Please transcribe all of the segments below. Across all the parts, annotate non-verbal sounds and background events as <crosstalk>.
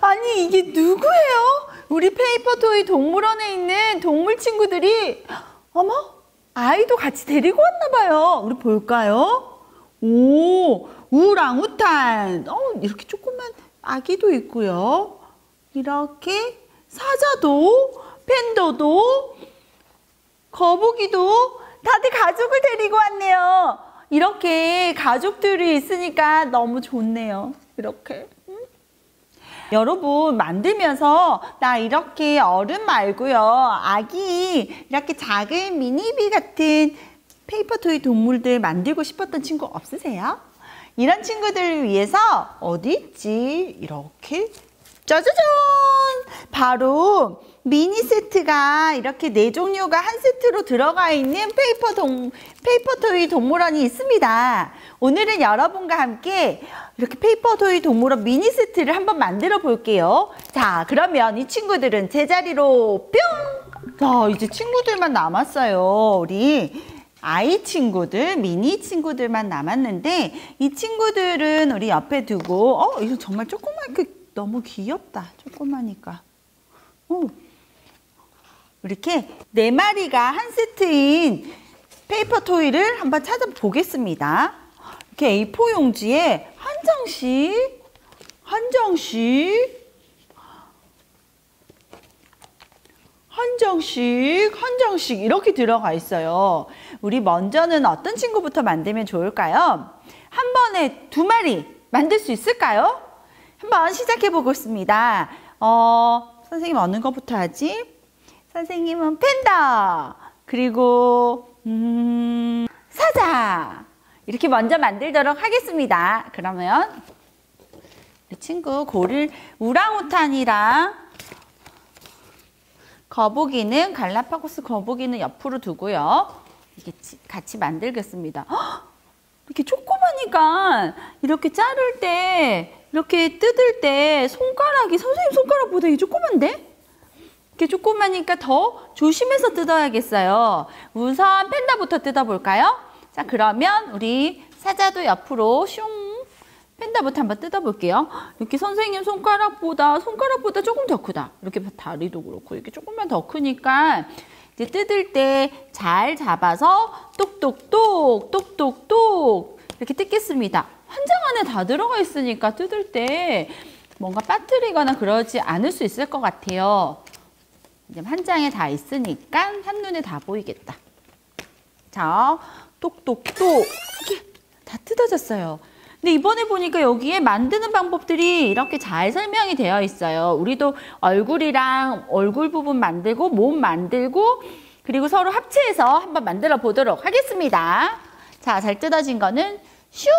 아니 이게 누구예요? 우리 페이퍼토이 동물원에 있는 동물 친구들이 어머 아이도 같이 데리고 왔나 봐요. 우리 볼까요? 오 우랑우탄 어 이렇게 조그만 아기도 있고요. 이렇게 사자도 팬더도 거북이도 다들 가족을 데리고 왔네요. 이렇게 가족들이 있으니까 너무 좋네요. 이렇게. 음? 여러분 만들면서 나 이렇게 어른 말고요. 아기 이렇게 작은 mini-me 같은 paper toy 동물들 만들고 싶었던 친구 없으세요? 이런 친구들을 위해서 어디 있지? 이렇게 짜자잔! 바로 미니 세트가 이렇게 네 종류가 한 세트로 들어가 있는 paper 동, paper toy 동물원이 있습니다. 오늘은 여러분과 함께 이렇게 paper toy 동물원 미니 세트를 한번 만들어 볼게요. 자, 그러면 이 친구들은 제자리로 뿅! 자, 이제 친구들만 남았어요. 우리 아이 친구들, 미니 친구들만 남았는데 이 친구들은 우리 옆에 두고 어, 이거 정말 조그맣게 너무 귀엽다. 조그마니까. 오. 이렇게 네 마리가 한 세트인 paper toy를 한번 찾아보겠습니다. 이렇게 A4 용지에 한 장씩, 한 장씩, 한 장씩, 한 장씩 이렇게 들어가 있어요. 우리 먼저는 어떤 친구부터 만들면 좋을까요? 한 번에 두 마리 만들 수 있을까요? 한번 시작해 보겠습니다. 어, 선생님 어느 거부터 하지? 선생님은 팬더 그리고 음, 사자 이렇게 먼저 만들도록 하겠습니다. 그러면 이 친구 고릴 우랑우탄이랑 거북이는 갈라파고스 거북이는 옆으로 두고요. 이게 같이 만들겠습니다. 이렇게 조그마니까 이렇게 자를 때 이렇게 뜯을 때 손가락이 선생님 손가락보다 이 조그만데? 이렇게 조그마니까 더 조심해서 뜯어야겠어요. 우선 펜다부터 뜯어볼까요? 자, 그러면 우리 사자도 옆으로 슝 펜다부터 한번 뜯어볼게요. 이렇게 선생님 손가락보다 손가락보다 조금 더 크다. 이렇게 다리도 그렇고 이렇게 조금만 더 크니까 이제 뜯을 때 잘 잡아서 똑똑똑 똑똑똑 이렇게 뜯겠습니다. 한장 안에 다 들어가 있으니까 뜯을 때 뭔가 빠뜨리거나 그러지 않을 수 있을 것 같아요. 한 장에 다 있으니까 한눈에 다 보이겠다. 자, 똑똑똑 이게 다 뜯어졌어요. 근데 이번에 보니까 여기에 만드는 방법들이 이렇게 잘 설명이 되어 있어요. 우리도 얼굴이랑 얼굴 부분 만들고 몸 만들고 그리고 서로 합체해서 한번 만들어 보도록 하겠습니다. 자, 잘 뜯어진 거는 슝!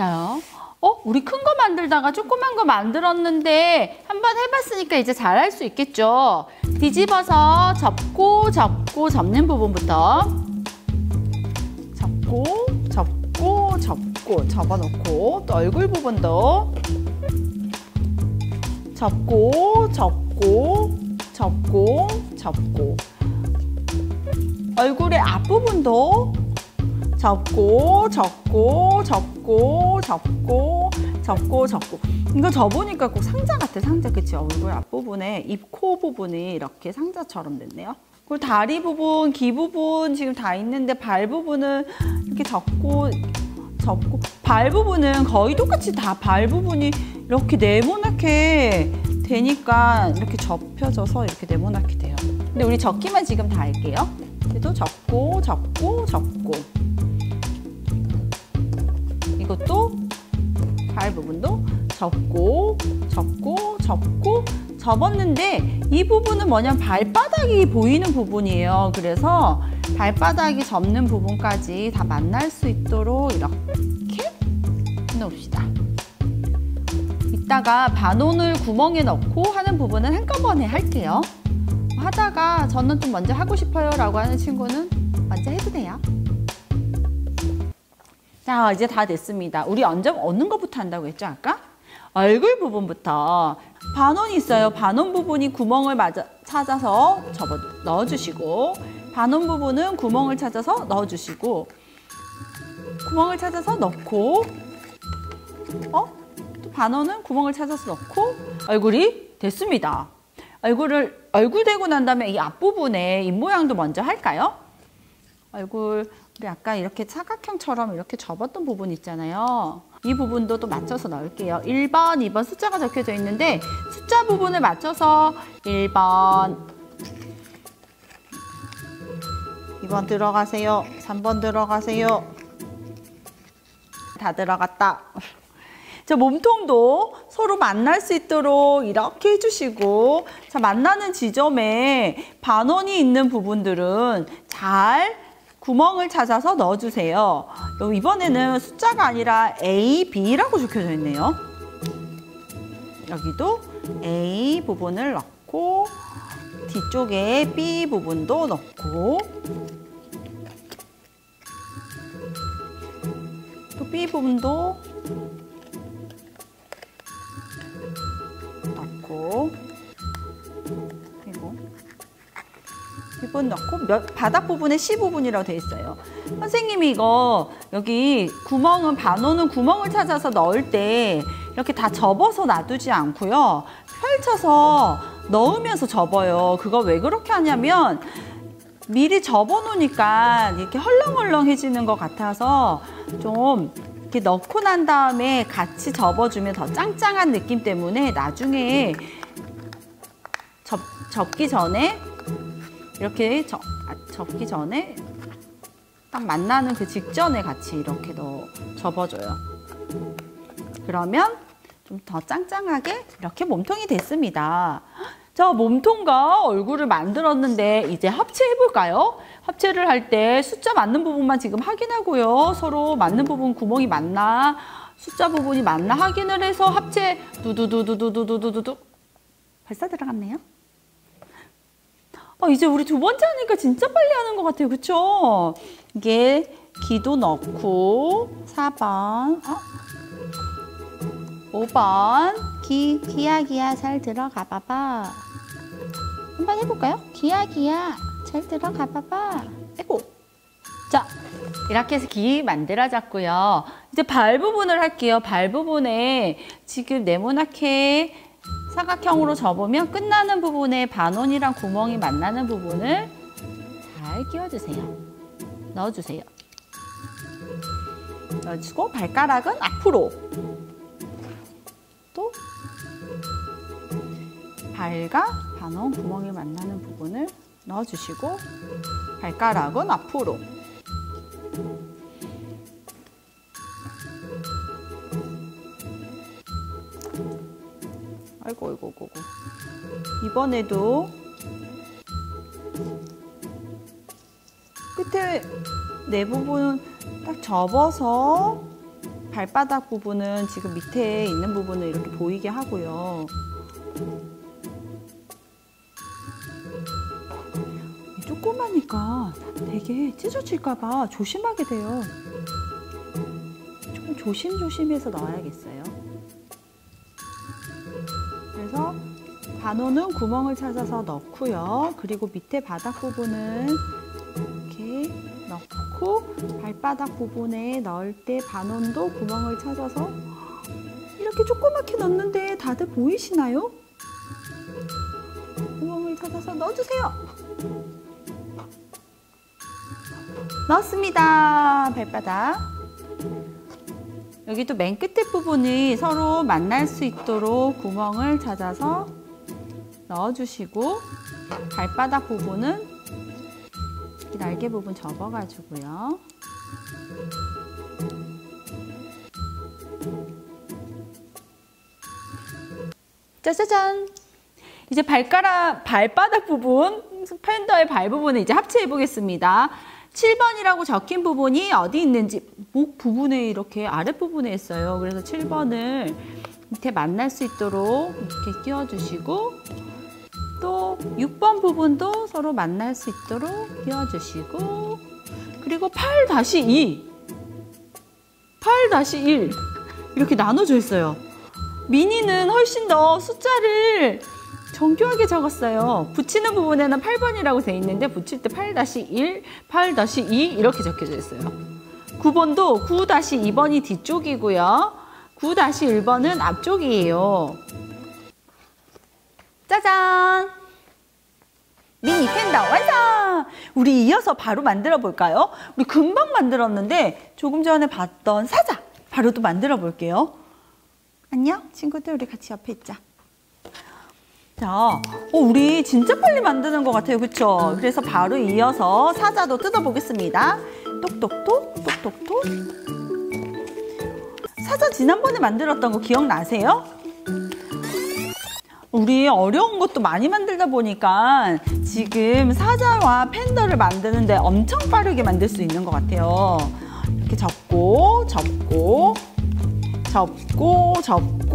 자, 어? 우리 큰 거 만들다가 조그만 거 만들었는데 한번 해봤으니까 이제 잘할 수 있겠죠? 뒤집어서 접고 접고 접는 부분부터 접고 접고 접고 접어놓고 또 얼굴 부분도 접고 접고 접고 접고 얼굴의 앞부분도 접고 접고 접고 접고 접고 접고. 이거 접으니까 꼭 상자 같아 상자. 그치? 얼굴 앞부분에 입 코 부분이 이렇게 상자처럼 됐네요. 그리고 다리 부분 귀 부분 지금 다 있는데 발 부분은 이렇게 접고 접고. 발 부분은 거의 똑같이 다 발 부분이 이렇게 네모나게 되니까 이렇게 접혀져서 이렇게 네모나게 돼요. 근데 우리 접기만 지금 다 할게요. 그래도 접고 접고 접고 이것도 발 부분도 접고 접고 접고 접었는데 이 부분은 뭐냐면 발바닥이 보이는 부분이에요. 그래서 발바닥이 접는 부분까지 다 만날 수 있도록 이렇게 놓읍시다. 이따가 반원을 구멍에 넣고 하는 부분은 한꺼번에 할게요. 하다가 저는 좀 먼저 하고 싶어요 라고 하는 친구는 자, 이제 다 됐습니다. 우리 언제 얻는 것부터 한다고 했죠, 아까? 얼굴 부분부터 반원이 있어요. 반원 부분이 구멍을 맞아, 찾아서 접어 넣어주시고 반원 부분은 구멍을 찾아서 넣어주시고 구멍을 찾아서 넣고 어? 또 반원은 구멍을 찾아서 넣고 얼굴이 됐습니다. 얼굴을 얼굴 되고 난 다음에 이 앞부분에 입 모양도 먼저 할까요? 얼굴 우리 아까 이렇게 사각형처럼 이렇게 접었던 부분 있잖아요. 이 부분도 또 맞춰서 넣을게요. 1번, 2번 숫자가 적혀져 있는데 숫자 부분을 맞춰서 1번 2번 들어가세요. 3번 들어가세요. 다 들어갔다. <laughs> 자, 몸통도 서로 만날 수 있도록 이렇게 해주시고 자, 만나는 지점에 반원이 있는 부분들은 잘 구멍을 찾아서 넣어주세요. 이번에는 숫자가 아니라 A, B라고 적혀져 있네요. 여기도 A 부분을 넣고 뒤쪽에 B 부분도 넣고 또 B 부분도 10분 넣고 몇, 바닥 부분에 15분이라고 돼 있어요. 선생님이 이거 여기 구멍은 반호는 구멍을 찾아서 넣을 때 이렇게 다 접어서 놔두지 않고요. 펼쳐서 넣으면서 접어요. 그거 왜 그렇게 하냐면 미리 접어 놓으니까 이렇게 헐렁헐렁해지는 것 같아서 좀 이렇게 넣고 난 다음에 같이 접어주면 더 짱짱한 느낌 때문에 나중에 접, 접기 전에 이렇게 저, 아, 접기 전에 딱 만나는 그 직전에 같이 이렇게 넣어 접어줘요. 그러면 좀 더 짱짱하게 이렇게 몸통이 됐습니다. 자, 몸통과 얼굴을 만들었는데 이제 합체해 볼까요? 합체를 할 때 숫자 맞는 부분만 지금 확인하고요. 서로 맞는 부분 구멍이 맞나 숫자 부분이 맞나 확인을 해서 합체 두두두두두두두두두 벌써 들어갔네요. 어, 이제 우리 두 번째 하니까 진짜 빨리 하는 것 같아요. 그쵸? 이게 기도 넣고 4번 어? 5번 기, 기야 기야 잘 들어가 봐봐 한번 해볼까요? 기야 기야 잘 들어가 봐봐 아이고 자 이렇게 해서 기 만들어졌고요 이제 발 부분을 할게요 발 부분에 지금 네모나게 사각형으로 접으면 끝나는 부분에 반원이랑 구멍이 만나는 부분을 잘 끼워주세요. 넣어주세요. 넣어주고 발가락은 앞으로 또 발과 반원 구멍이 만나는 부분을 넣어주시고 발가락은 앞으로 아이고 아이고 아이고 이번에도 끝에 내 부분 딱 접어서 발바닥 부분은 지금 밑에 있는 부분을 이렇게 보이게 하고요. 조그마니까 되게 찢어질까봐 조심하게 돼요. 조금 조심조심해서 넣어야겠어요. 반호는 구멍을 찾아서 넣고요. 그리고 밑에 바닥 부분은 이렇게 넣고 발바닥 부분에 넣을 때 반원도 구멍을 찾아서 이렇게 조그맣게 넣는데 다들 보이시나요? 구멍을 찾아서 넣어주세요. 넣었습니다. 발바닥. 여기도 맨 끝에 부분이 서로 만날 수 있도록 구멍을 찾아서 넣어주시고 발바닥 부분은 날개 부분 접어가지고요. 짜자잔! 이제 발가락, 발바닥 부분, 팬더의 발 부분을 이제 합체해 보겠습니다. 7번이라고 적힌 부분이 어디 있는지 목 부분에 이렇게 아랫부분에 있어요. 그래서 7번을 밑에 만날 수 있도록 이렇게 끼워주시고 또 6번 부분도 서로 만날 수 있도록 끼워주시고 그리고 8-2 8-1 이렇게 나눠져 있어요. 미니는 훨씬 더 숫자를 정교하게 적었어요. 붙이는 부분에는 8번이라고 돼 있는데 붙일 때 8-1, 8-2 이렇게 적혀져 있어요. 9번도 9-2번이 뒤쪽이고요. 9-1번은 앞쪽이에요. 짜잔! 미니 팬더 완성! 우리 이어서 바로 만들어 볼까요? 우리 금방 만들었는데 조금 전에 봤던 사자 바로 또 만들어 볼게요. 안녕 친구들 우리 같이 옆에 있자. 자, 어, 우리 진짜 빨리 만드는 것 같아요. 그쵸? 그래서 바로 이어서 사자도 뜯어보겠습니다. 똑똑똑, 똑똑똑. 사자 지난번에 만들었던 거 기억나세요? 우리 어려운 것도 많이 만들다 보니까 지금 사자와 팬더를 만드는데 엄청 빠르게 만들 수 있는 것 같아요. 이렇게 접고, 접고, 접고, 접고,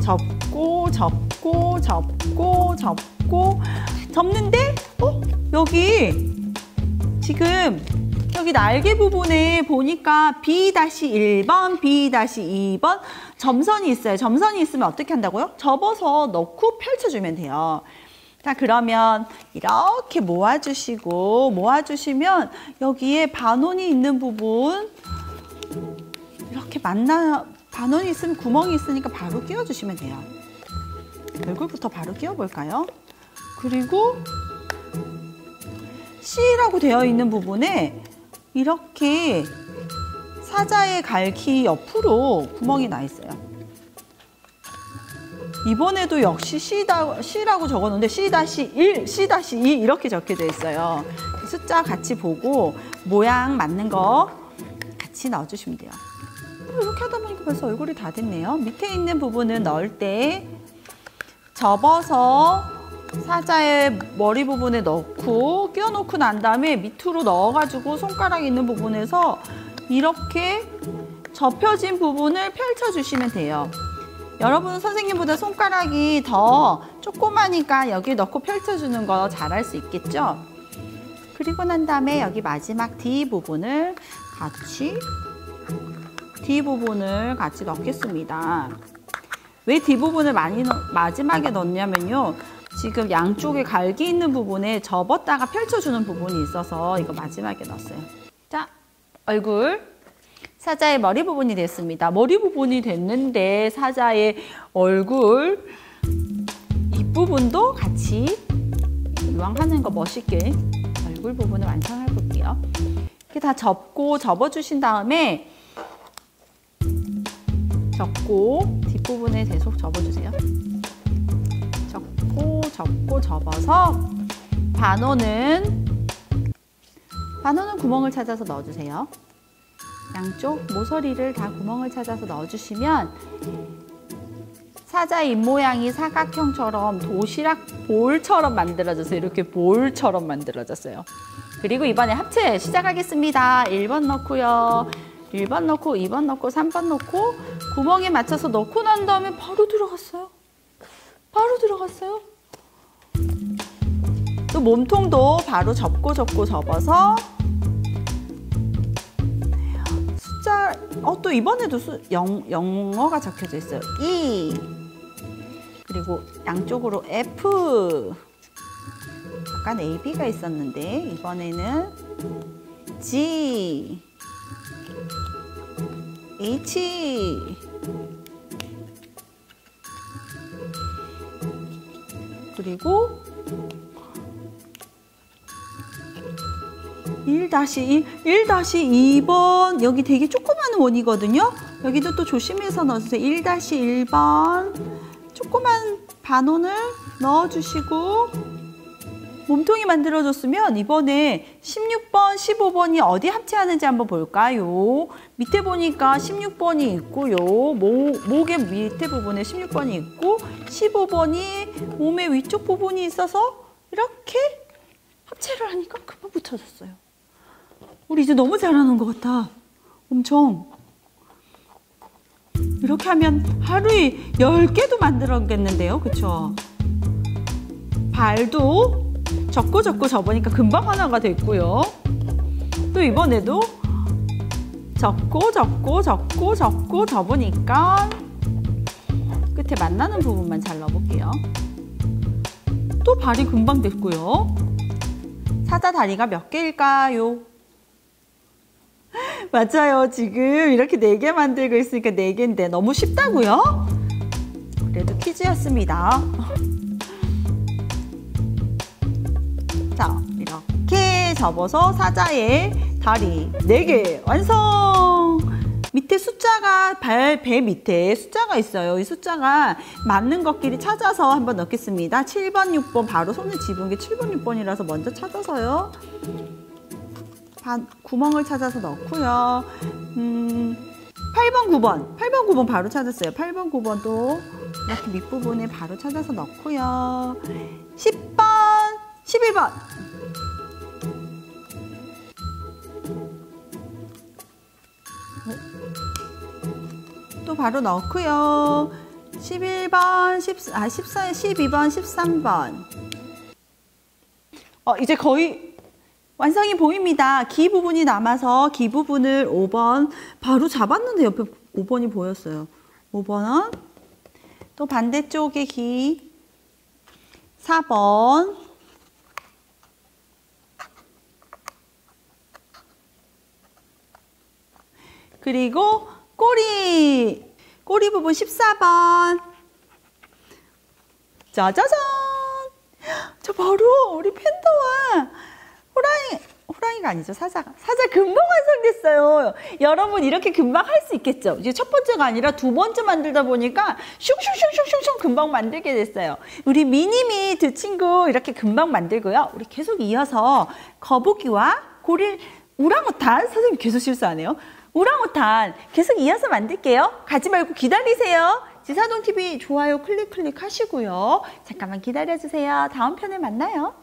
접고, 접고, 접고, 접고, 접는데, 어? 여기 지금 여기 날개 부분에 보니까 B-1번, B-2번 점선이 있어요. 점선이 있으면 어떻게 한다고요? 접어서 넣고 펼쳐주면 돼요. 자 그러면 이렇게 모아주시고 모아주시면 여기에 반원이 있는 부분 이렇게 만나 반원이 있으면 구멍이 있으니까 바로 끼워주시면 돼요. 얼굴부터 바로 끼워볼까요? 그리고 C라고 되어 있는 부분에 이렇게 사자의 갈기 옆으로 구멍이 나 있어요. 이번에도 역시 C다, C라고 적었는데 C-1, C-2 이렇게 적혀져 있어요. 숫자 같이 보고 모양 맞는 거 같이 넣어주시면 돼요. 이렇게 하다 보니까 벌써 얼굴이 다 됐네요. 밑에 있는 부분은 넣을 때 접어서 사자의 머리 부분에 넣고 끼워놓고 난 다음에 밑으로 넣어가지고 손가락 있는 부분에서 이렇게 접혀진 부분을 펼쳐주시면 돼요. 여러분 선생님보다 손가락이 더 조그마니까 여기 넣고 펼쳐주는 거 잘할 수 있겠죠? 그리고 난 다음에 여기 마지막 D 부분을 같이 D 부분을 같이 넣겠습니다. 왜 D 부분을 많이 넣, 마지막에 넣냐면요. 지금 양쪽에 갈기 있는 부분에 접었다가 펼쳐주는 부분이 있어서 이거 마지막에 넣었어요. 자, 얼굴. 사자의 머리 부분이 됐습니다. 머리 부분이 됐는데 사자의 얼굴 입부분도 같이 이왕 하는 거 멋있게 얼굴 부분을 완성해 볼게요. 이렇게 다 접고 접어주신 다음에 접고 뒷부분에 계속 접어주세요. 접고 접고 접어서 반호는 반호는 구멍을 찾아서 넣어주세요. 양쪽 모서리를 다 구멍을 찾아서 넣어주시면 사자 입 모양이 사각형처럼 도시락 볼처럼 만들어져서 이렇게 볼처럼 만들어졌어요. 그리고 이번에 합체 시작하겠습니다. 1번 넣고요. 1번 넣고 2번 넣고 3번 넣고 구멍에 맞춰서 넣고 난 다음에 바로 들어갔어요. 바로 들어갔어요. 또 몸통도 바로 접고 접고 접어서. 숫자 어 또 이번에도 수, 영, 영어가 적혀져 있어요. E. 그리고 양쪽으로 F. 약간 A, B가 있었는데 이번에는 G. H. 그리고 1-1, 1-2번 여기 되게 조그마한 원이거든요. 여기도 또 조심해서 넣어주세요. 1-1번 조그만 반원을 넣어주시고 몸통이 만들어졌으면 이번에 16번, 15번이 어디 합체하는지 한번 볼까요? 밑에 보니까 16번이 있고요. 목, 목의 밑에 부분에 16번이 있고 15번이 몸의 위쪽 부분이 있어서 이렇게 합체를 하니까 금방 붙여졌어요. 우리 이제 너무 잘하는 것 같아. 엄청. 이렇게 하면 하루에 10개도 만들었겠는데요. 그쵸? 발도 적고 적고 접으니까 금방 하나가 됐고요. 또 이번에도 접고 접고 접고 접고 접으니까 끝에 만나는 부분만 잘 넣어볼게요. 또 발이 금방 됐고요. 사자 다리가 몇 개일까요? <laughs> 맞아요. 지금 이렇게 네 개 만들고 있으니까 네 개인데 너무 쉽다고요? 그래도 퀴즈였습니다. <laughs> 자, 이렇게 접어서 사자의 다리 네 개 완성! 밑에 숫자가 발, 배 밑에 숫자가 있어요. 이 숫자가 맞는 것끼리 찾아서 한번 넣겠습니다. 7번, 6번 바로 손을 집은 게 7번, 6번이라서 먼저 찾아서요. 반, 구멍을 찾아서 넣고요. 음, 8번, 9번. 8번, 9번 바로 찾았어요. 8번, 9번도 이렇게 밑부분에 바로 찾아서 넣고요. 10번, 11번. 또 바로 넣고요. 11번, 10, 아, 14, 12번, 13번. 어, 이제 거의 완성이 보입니다. 기 부분이 남아서 기 부분을 5번 바로 잡았는데 옆에 5번이 보였어요. 5번. 또 반대쪽에 기 4번. 그리고 꼬리. 꼬리 부분 14번. 짜자잔. 저 바로 우리 팬더와 호랑이, 호랑이가 아니죠. 사자가. 사자 금방 완성됐어요. 여러분 이렇게 금방 할 수 있겠죠. 이제 첫 번째가 아니라 두 번째 만들다 보니까 슝슝슝슝슝 금방 만들게 됐어요. 우리 미니미 두 친구 이렇게 금방 만들고요. 우리 계속 이어서 거북이와 고릴, 우랑우탄 선생님 계속 실수하네요. 우랑우탄 계속 이어서 만들게요. 가지 말고 기다리세요. 지사동TV 좋아요 클릭 클릭 하시고요. 잠깐만 기다려주세요. 다음 편에 만나요.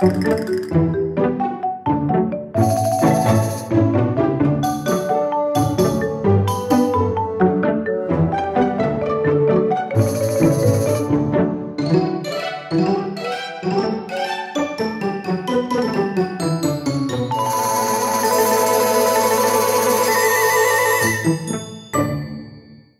Thank you.